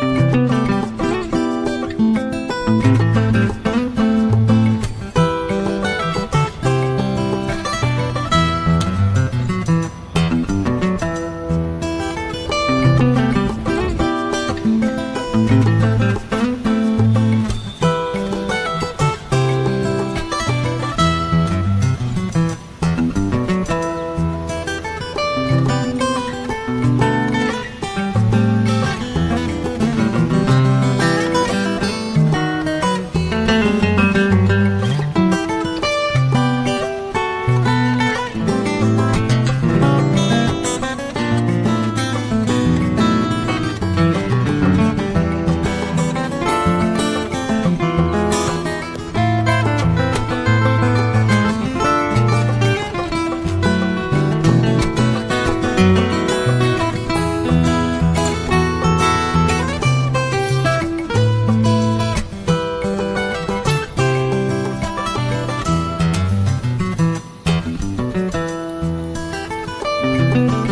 Bye. Música